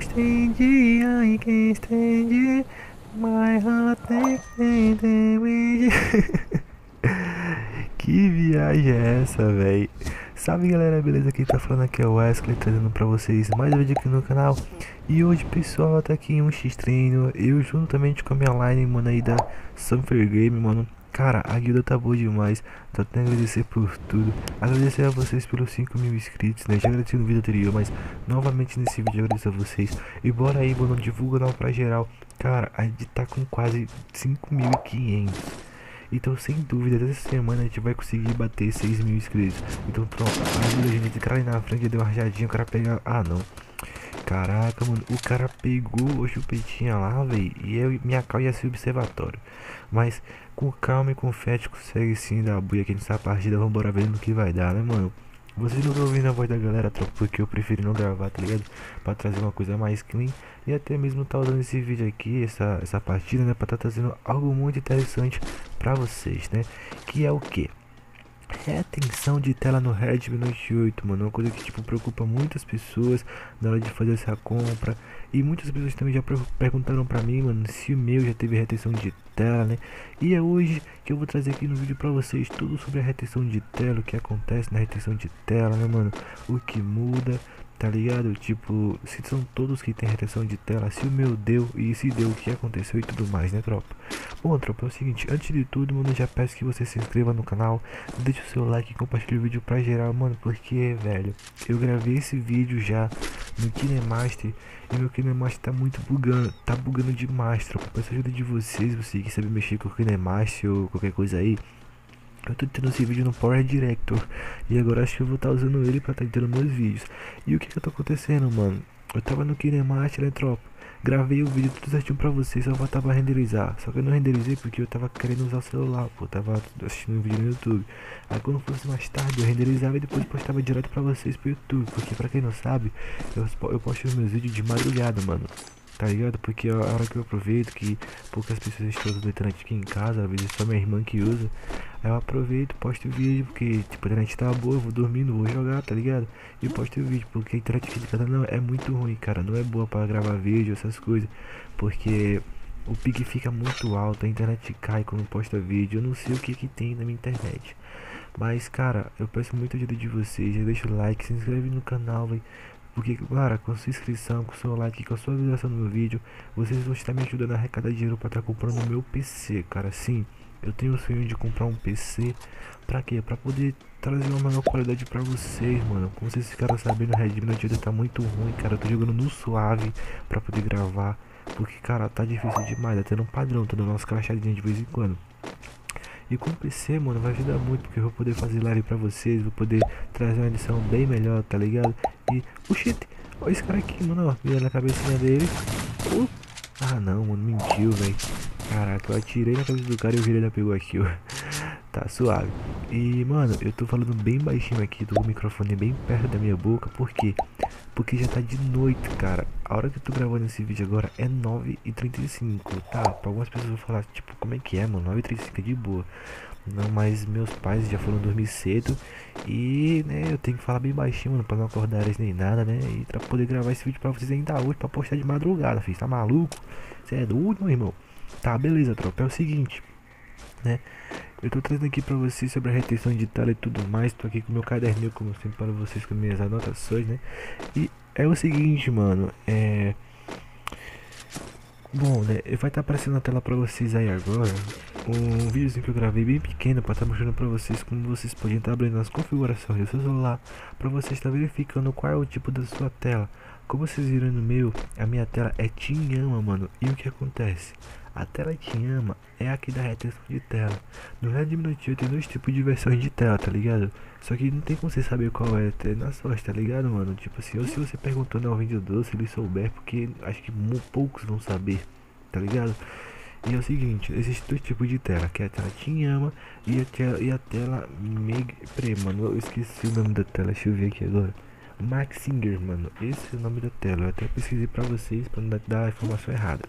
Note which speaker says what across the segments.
Speaker 1: stand, I can't stand My heart Que viagem é essa, véi? Salve galera, beleza? Quem tá falando aqui é o Wesley, trazendo pra vocês mais um vídeo aqui no canal E hoje, pessoal, tá aqui em um X-Treino Eu juntamente com a minha line, mano, aí da Sunfair Game, mano Cara, a guilda tá boa demais. Só tenho a agradecer por tudo. Agradecer a vocês pelos 5 mil inscritos, né? Já agradeci no vídeo anterior, mas novamente nesse vídeo agradeço a vocês. E bora aí, mano, divulga não pra geral. Cara, a gente tá com quase 5.500. Então, sem dúvida, essa semana a gente vai conseguir bater 6 mil inscritos. Então, pronto, ajuda a gente. Cara ali na frente deu uma rajadinha, o cara pega. Ah, não. Caraca, mano, o cara pegou o chupetinha lá, velho. E eu, minha cal ia ser observatório. Mas com calma e com fé, consegue sim dar a buia aqui nessa partida. Vambora ver no que vai dar, né, mano? Vocês não estão ouvindo a voz da galera, tropa, porque eu preferi não gravar, tá ligado? Pra trazer uma coisa mais clean e até mesmo tá usando esse vídeo aqui, essa, essa partida, né? Pra tá trazendo algo muito interessante pra vocês, né? Que é o que? Retenção de tela no Redmi Note 8, mano. É uma coisa que, tipo, preocupa muitas pessoas na hora de fazer essa compra. E muitas pessoas também já perguntaram pra mim, mano, se o meu já teve retenção de tela, né? E é hoje que eu vou trazer aqui no vídeo pra vocês tudo sobre a retenção de tela, o que acontece na retenção de tela, né, mano? O que muda, Tá ligado? Tipo, se são todos que tem retenção de tela, se o meu deu e se deu o que aconteceu e tudo mais, né, tropa? Bom, tropa, é o seguinte, antes de tudo, mano, já peço que você se inscreva no canal, deixe o seu like e compartilhe o vídeo pra geral, mano, porque, velho, eu gravei esse vídeo já no KineMaster e meu KineMaster tá muito bugando, tá bugando demais, tropa. Peço ajuda de vocês, você que sabe mexer com o KineMaster ou qualquer coisa aí. Eu tô tendo esse vídeo no Power Director. E agora acho que eu vou estar tá usando ele pra estar tá editando meus vídeos. E o que que tá acontecendo, mano? Eu tava no KineMaster, né, tropa? Gravei o vídeo tudo certinho pra vocês, só faltava renderizar. Só que eu não renderizei porque eu tava querendo usar o celular, pô. Tava assistindo um vídeo no YouTube. Aí quando fosse mais tarde eu renderizava e depois postava direto pra vocês pro YouTube. Porque pra quem não sabe, eu, eu posto os meus vídeos de madrugada, mano tá ligado? Porque a hora que eu aproveito que poucas pessoas estão usando internet aqui em casa, às vezes só minha irmã que usa. Aí eu aproveito, posto o vídeo, porque tipo, a internet tá boa, eu vou dormindo, vou jogar, tá ligado? E posto o vídeo, porque a internet aqui de casa não é muito ruim, cara, não é boa para gravar vídeo, essas coisas. Porque o pique fica muito alto, a internet cai quando posta vídeo, eu não sei o que que tem na minha internet. Mas, cara, eu peço muito ajuda de vocês. Deixa o like, se inscreve no canal, véio. Porque, cara, com sua inscrição, com seu like, com a sua visualização no meu vídeo, vocês vão estar me ajudando a arrecadar dinheiro para estar tá comprando o meu PC, cara. Sim, eu tenho o sonho de comprar um PC. Pra quê? Pra poder trazer uma maior qualidade pra vocês, mano. Como vocês ficaram sabendo, o Redmi Note 8 tá muito ruim, cara. Eu tô jogando no suave pra poder gravar. Porque, cara, tá difícil demais. Tá tendo um padrão, tá dando umas crachadinhas de vez em quando. E com o PC, mano, vai ajudar muito, porque eu vou poder fazer live pra vocês, vou poder trazer uma edição bem melhor, tá ligado? Oh shit, olha esse cara aqui, mano, ó, na cabecinha dele. Uh, ah não, mano, mentiu, velho. Caraca, eu atirei na cabeça do cara e o ele já pegou aqui, ó. Tá suave. E, mano, eu tô falando bem baixinho aqui, tô com o microfone bem perto da minha boca, por quê? Porque já tá de noite, cara. A hora que eu tô gravando esse vídeo agora é 9h35, tá? Pra algumas pessoas vão falar, tipo, como é que é, mano? 9h35 é de boa. Não, mas meus pais já foram dormir cedo e, né, eu tenho que falar bem baixinho, mano, pra não acordar eles nem nada, né? E pra poder gravar esse vídeo pra vocês ainda hoje, pra postar de madrugada, filho. Tá maluco? Você é doido, meu irmão? Tá, beleza, tropa. É o seguinte, né? Eu tô trazendo aqui pra vocês sobre a retenção tela e tudo mais. Tô aqui com meu caderninho, como sempre, para vocês com minhas anotações, né? E é o seguinte, mano. É. Bom, né? Vai estar tá aparecendo na tela pra vocês aí agora um vídeo que eu gravei bem pequeno para estar tá mostrando pra vocês como vocês podem estar tá abrindo as configurações do seu celular para você estar verificando qual é o tipo da sua tela. Como vocês viram no meu, a minha tela é Tinhama, mano. E o que acontece? A tela Tinhama é aqui da retenção de tela. No Redmi Note 8 tem dois tipos de versões de tela, tá ligado? Só que não tem como você saber qual é, é na sorte, tá ligado, mano? Tipo assim, ou se você perguntando ao vendedor se ele souber, porque acho que poucos vão saber, tá ligado? E é o seguinte, existem dois tipos de tela, que é a tela Tinhama e a tela, e a tela Meg... Peraí, mano, eu esqueci o nome da tela, deixa eu ver aqui agora. Maxinger, mano. Esse é o nome da tela. Eu até pesquisei pra vocês pra não dar a informação errada.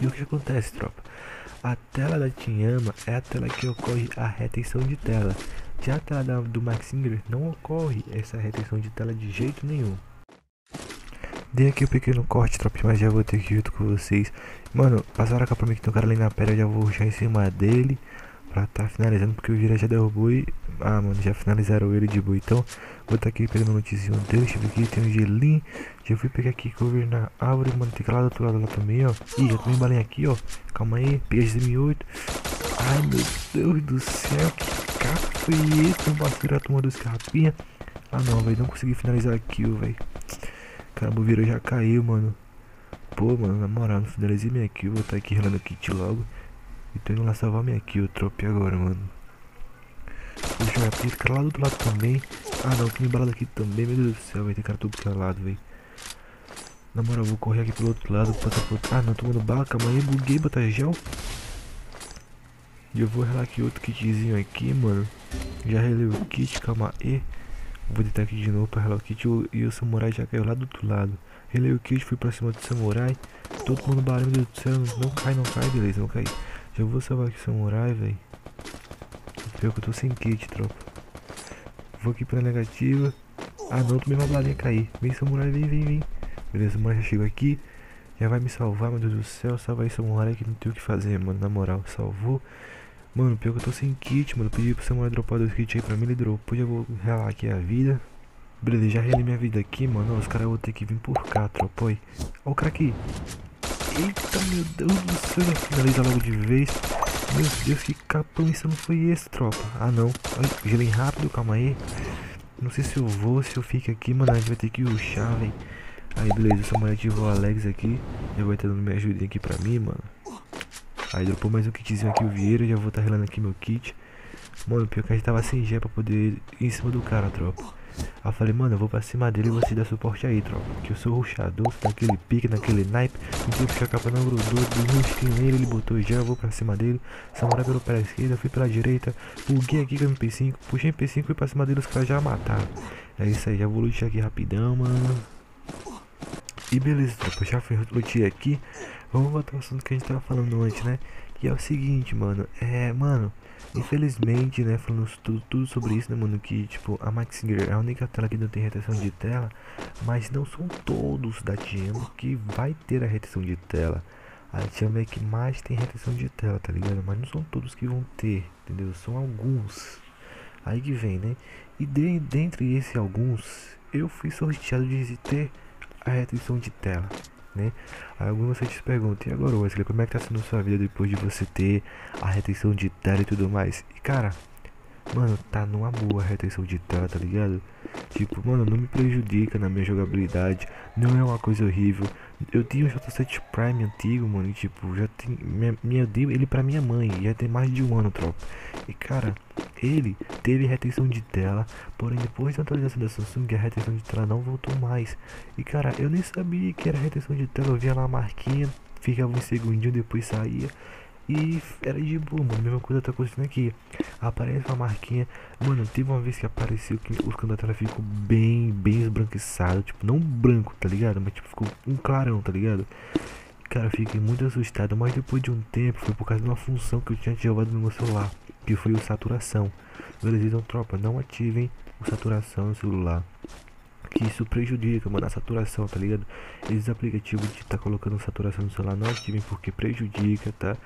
Speaker 1: E o que acontece, tropa? A tela da Tinhama é a tela que ocorre a retenção de tela. Já a tela da, do Maxinger não ocorre essa retenção de tela de jeito nenhum. Dei aqui um pequeno corte, tropa, mas já vou ter aqui junto com vocês. Mano, passaram a capa pra mim que tem um cara ali na pedra, já vou ruxar em cima dele. Pra tá finalizando, porque o Vira já derrubou e... Ah, mano, já finalizaram ele de boa. Então, vou tá aqui pegando eu ver aqui, tem um gelinho. Já fui pegar aqui cover na árvore, mano. Tem que lá do outro lado lá também, ó. Ih, já tomei balinha aqui, ó. Calma aí, peguei XM8. Ai, meu Deus do céu, que capa foi esse? Um parceiro tomou dois carpinha. Ah, não, velho, não consegui finalizar aqui, velho. Caramba, o Vira já caiu, mano. Pô, mano, na moral, não finalizei minha kill. Vou tá aqui relando kit logo. E tô indo lá salvar minha kill, trope agora, mano. Puxa minha pisca lá do outro lado também. Ah, não, tem balada aqui também. Meu Deus do céu, vai ter cara tudo que é lado, velho. Na moral, vou correr aqui pelo outro lado. Botar. Ah, não, tomando bala. Calma aí, buguei, botar gel. E eu vou relar aqui outro kitzinho aqui, mano. Já relei o kit, calma aí. Vou deitar aqui de novo pra relar o kit e o samurai já caiu lá do outro lado. Relei o kit, fui pra cima do samurai. Todo mundo barulho, meu Deus do céu. Não cai, não cai, beleza, não cai. Já vou salvar aqui o samurai, velho. Pior que eu tô sem kit, tropa. Vou aqui pra negativa. Ah não, tomei uma balinha cair. Vem samurai, vem, vem, vem. Beleza, samurai já chegou aqui. Já vai me salvar, meu Deus do céu. Salva aí samurai que não tem o que fazer, mano. Na moral, salvou. Mano, pior que eu tô sem kit, mano. Pedi pro Samurai dropar dois kits aí pra mim, ele dropou. Já vou relar aqui a vida. Beleza, já relei minha vida aqui, mano. Os caras vão ter que vir por cá, tropa. Olha o cara aqui. Eita, meu Deus do céu. Finaliza logo de vez. Meu Deus, que capão isso não foi esse, tropa. Ah, não. Olha, gelei rápido, calma aí. Não sei se eu vou, se eu fico aqui, mano. A gente vai ter que ruxar, velho. Aí, beleza. O Samurai ativou o Alex aqui. Já vai estar dando minha ajuda aqui pra mim, mano. Aí dropou mais um kitzinho aqui, o Vieira. Já vou estar tá relando aqui meu kit. Mano, pior que a gente tava sem G pra poder ir em cima do cara, tropa. Aí eu falei, mano, eu vou pra cima dele e você dá suporte aí, tropa. Que eu sou ruxador, naquele pique, naquele naipe. Então puxar a capa não grudou, dei um rustinho nele, ele botou já, eu vou pra cima dele. Samurai pelo pé esquerda, fui pela direita. Buguei aqui com o MP5, puxei MP5 e fui pra cima dele, os caras já mataram. É isso aí, já vou lutar aqui rapidão, mano. E beleza, tropa, já fui lutar aqui. Vamos voltar ao assunto que a gente tava falando antes, né? Que é o seguinte, mano. É, mano, infelizmente, né? Falando tudo, tudo sobre isso, né, mano? Que, tipo, a Maxinger é a única tela que não tem retenção de tela. Mas não são todos da Tiamo que vai ter a retenção de tela. A Tiamo é que mais tem retenção de tela, tá ligado? Mas não são todos que vão ter, entendeu? São alguns. Aí que vem, né? E de, dentre esses alguns, eu fui sorteado de ter a retenção de tela né? Aí alguns vocês se perguntam, e agora Wesley, como é que tá sendo sua vida depois de você ter a retenção de tela e tudo mais? E cara, mano, tá numa boa retenção de tela, tá ligado? Tipo, mano, não me prejudica na minha jogabilidade, não é uma coisa horrível. Eu tinha o J7 Prime antigo, mano, e tipo, já tem. Minha, minha, ele pra minha mãe, já tem mais de um ano, tropa. E cara, ele teve retenção de tela, porém depois da atualização da Samsung a retenção de tela não voltou mais. E cara, eu nem sabia que era retenção de tela, eu via lá a marquinha, ficava um segundinho, depois saía. E era de boa, mano. Mesma coisa tá acontecendo aqui. Aparece uma marquinha. Mano, teve uma vez que apareceu que os cantos da tela ficou bem, bem esbranquiçado. Tipo, não branco, tá ligado? Mas tipo, ficou um clarão, tá ligado? Cara, fiquei muito assustado. Mas depois de um tempo, foi por causa de uma função que eu tinha ativado no meu celular. Que foi o saturação. Beleza, então, tropa, não ativem o saturação no celular que isso prejudica, mano, a saturação, tá ligado? Esses aplicativos de tá colocando saturação no celular não ativem porque prejudica, tá?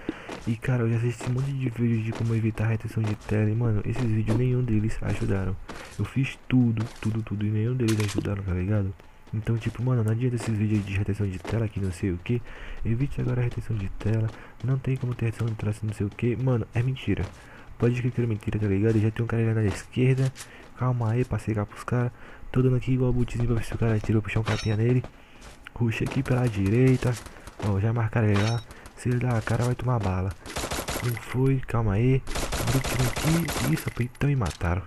Speaker 1: E cara, eu já assisti um monte de vídeos de como evitar a retenção de tela e, mano, esses vídeos nenhum deles ajudaram. Eu fiz tudo, tudo, tudo e nenhum deles ajudaram, tá ligado? Então, tipo, mano, não adianta esses vídeos de retenção de tela que não sei o que. Evite agora a retenção de tela. Não tem como ter retenção de tela não sei o que. Mano, é mentira. Pode que é mentira, tá ligado? Já tem um cara ali na esquerda. Calma aí, passei cá pros caras. Tô dando aqui igual bootzinho pra ver se o cara tira, puxar um capinha nele. Ruxa aqui pela direita. Ó, já marcaram ele lá. Se ele dar a cara, vai tomar bala. Não foi, calma aí. Aqui. Isso, então me mataram.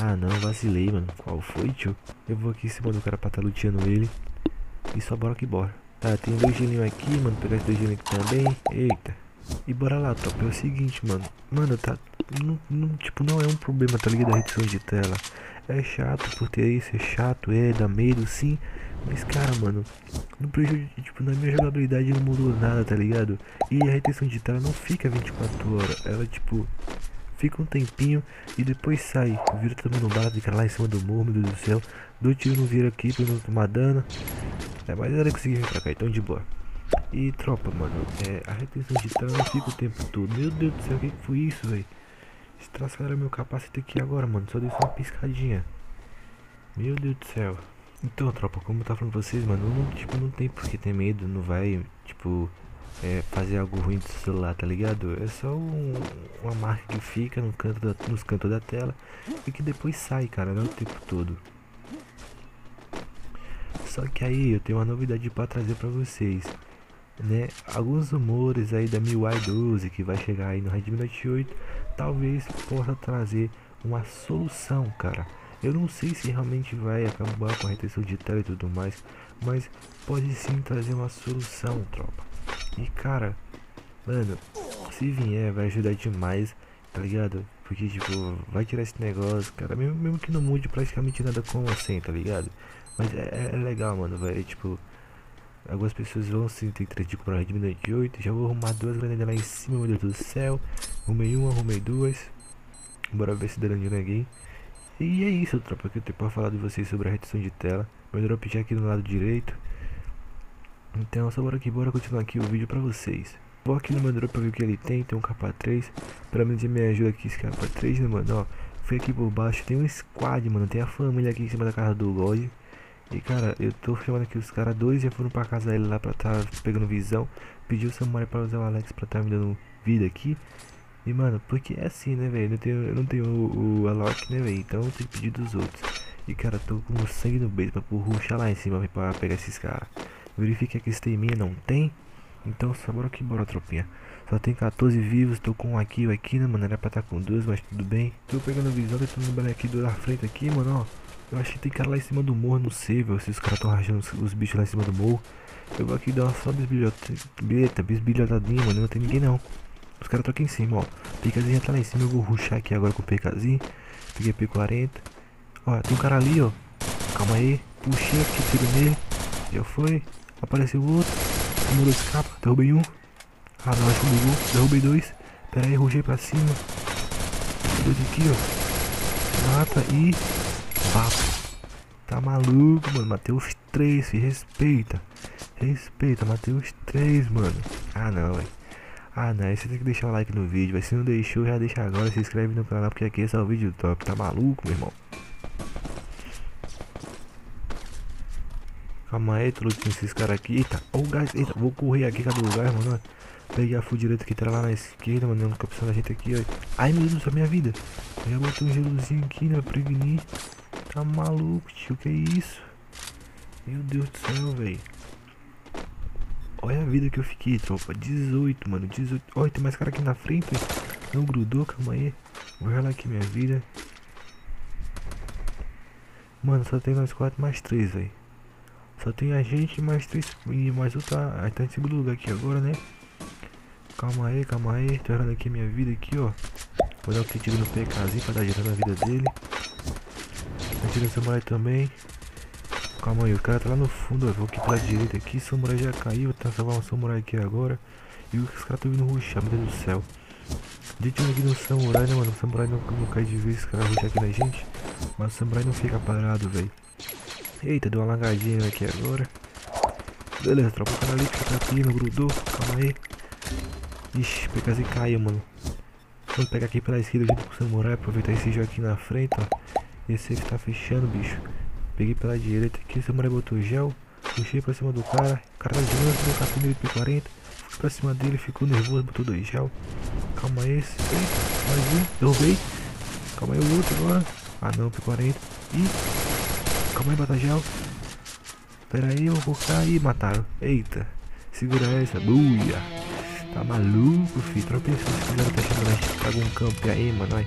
Speaker 1: Ah, não, vacilei, mano. Qual foi, tio? Eu vou aqui em cima do cara pra tá luteando ele. E só bora que bora. Tá, tem dois gelinhos aqui, mano. Pegar esses dois gelinhos aqui também. Eita. E bora lá, top. É o seguinte, mano. Mano, tá. Não, não, tipo, não é um problema, tá ligado? A redução de tela. É chato por ter isso, é chato, é, dá medo sim. Mas cara, mano, no prejuízo, tipo, na minha jogabilidade não mudou nada, tá ligado? E a retenção de tela não fica 24 horas, ela tipo, fica um tempinho e depois sai. Vira tomando bala, fica lá em cima do morro, meu Deus do céu. Dou tiro no vira aqui pra não tomar dano. É, mas eu consegui vir pra cá, então de boa. E tropa, mano, é, a retenção de tela não fica o tempo todo. Meu Deus do céu, o que foi isso, velho? Estraçaram meu capacete aqui agora, mano. Só deu uma piscadinha. Meu Deus do céu. Então, tropa, como eu tava falando pra vocês, mano, não, tipo, não tem por que ter medo, não vai, tipo, é, fazer algo ruim do celular, tá ligado? É só um, uma marca que fica no canto da, nos cantos da tela e que depois sai, cara, não o tempo todo. Só que aí eu tenho uma novidade para trazer para vocês, né? Alguns rumores aí da MIUI 12 que vai chegar aí no Redmi Note 8, talvez possa trazer uma solução, cara. Eu não sei se realmente vai acabar com a retenção de tela e tudo mais, mas pode sim trazer uma solução, tropa. E cara, mano, se vier vai ajudar demais, tá ligado? Porque tipo, vai tirar esse negócio, cara, mesmo, mesmo que não mude praticamente nada com assim, tá ligado? Mas é, é legal, mano, velho, tipo, algumas pessoas vão sim que comprar a Redmi Note 8, já vou arrumar duas granadas lá em cima, meu Deus do céu, arrumei uma, arrumei duas, bora ver se dá de ninguém. E é isso, tropa, que eu tenho pra falar de vocês sobre a redução de tela. Meu drop já aqui no lado direito. Então, só bora aqui, bora continuar aqui o vídeo pra vocês. Vou aqui no meu drop pra ver o que ele tem, tem um capa 3. Pelo menos ele me ajuda aqui esse capa 3, né, mano? Ó, fui aqui por baixo, tem um squad, mano. Tem a família aqui em cima da casa do God. E cara, eu tô chamando aqui os caras dois já foram pra casa dele lá pra tá pegando visão. Pediu o Samurai pra usar o Alex pra tá me dando vida aqui. E mano, porque é assim, né, velho? Eu, eu não tenho o, o Alok, né, velho? Então eu tenho que pedir dos outros. E cara, tô com sangue no beijo pra ruxar lá em cima pra pegar esses caras. Verifique que esse tem minha, não tem. Então só bora aqui, bora tropinha. Só tem 14 vivos, tô com um aqui, o aqui, né, mano? Era pra estar tá com duas, mas tudo bem. Tô pegando visão, tentando baler aqui do da frente aqui, mano, ó. Eu acho que tem cara lá em cima do morro, não sei, velho. Se os caras tão rachando os, os, bichos lá em cima do morro. Eu vou aqui dar só bisbilhota, bisbilhotadinha, mano. Não tem ninguém não. Os caras estão aqui em cima, ó. Picazinho tá lá em cima. Eu vou ruxar aqui agora com o Picazinho. Peguei P40. Ó, tem um cara ali, ó. Calma aí. Puxei aqui, tiro nele. Já foi. Apareceu outro. Número escapa. Derrubei um. Ah, não, acho que bugou. Derrubei dois. Pera aí, ruxei pra cima. Dois aqui, ó. Mata e. Papo. Tá maluco, mano. Os três, se respeita. Respeita, os três, mano. Ah, não, velho. Ah, não, você tem que deixar o like no vídeo, mas se não deixou, já deixa agora, se inscreve no canal, porque aqui é o vídeo top, tá maluco, meu irmão? Calma aí, lutando esses caras aqui, eita, o gás, eita, vou correr aqui, cadê o gás, mano? Peguei a full direito que tá lá na esquerda, mano, não fica precisando da gente aqui, ó. Ai, meu Deus céu, minha vida. Já botei um gelozinho aqui, né, prevenir. Tá maluco, tio, que é isso? Meu Deus do céu, velho. Olha a vida que eu fiquei, tropa. 18, mano. 18. Olha, tem mais cara aqui na frente. Não grudou, calma aí. Vou rolar aqui minha vida. Mano, só tem nós quatro mais três, velho. Só tem a gente mais três. E mais outra. Aí tá em segundo lugar aqui agora, né? Calma aí, calma aí. Tô errando aqui minha vida aqui, ó. Vou dar um sentido no PKzinho pra dar giro na vida dele. Atira samurai também. Calma aí, o cara tá lá no fundo, eu vou aqui pela direita aqui, samurai já caiu, tentar salvar um samurai aqui agora. E os caras estão vindo ruxar, meu Deus do céu. Gente, aqui no samurai, né, mano? O samurai não, não cai de vez, os caras ruxam aqui na gente. Mas o samurai não fica parado, velho. Eita, deu uma lagadinha aqui agora. Beleza, tropa o cara ali tá não grudou, calma aí. Ixi, PKZ caiu, mano. Vamos pegar aqui pela esquerda junto com o samurai, aproveitar esse jogo aqui na frente, ó. Esse aqui tá fechando, bicho. Peguei pela direita aqui, o samurai botou gel. Puxei pra cima do cara. O cara tá de novo, deu capim dele P40. Fui pra cima dele, ficou nervoso, botou dois gel. Calma aí, esse. Eita, mais um. Derrubei. Calma aí o outro agora. Ah não, P40. Ih. Calma aí, bota gel. Pera aí, eu vou colocar aí, mataram. Eita. Segura essa, buia. Tá maluco, filho. Tropa se quiserem tá chamando a gente paga um campo aí, mano. Vai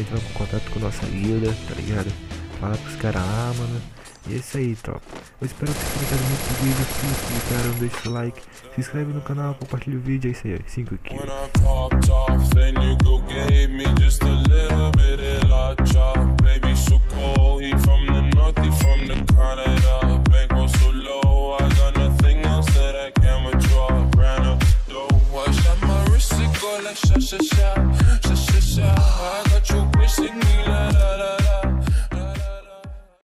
Speaker 1: entrar em contato com nossa guilda, tá ligado? Fala pros caras lá, mano. E é isso aí, tropa. Eu espero que vocês tenham gostado muito do vídeo. Se gostaram, deixa o like. Se inscreve no canal, compartilha o vídeo. É isso aí, 5 kills.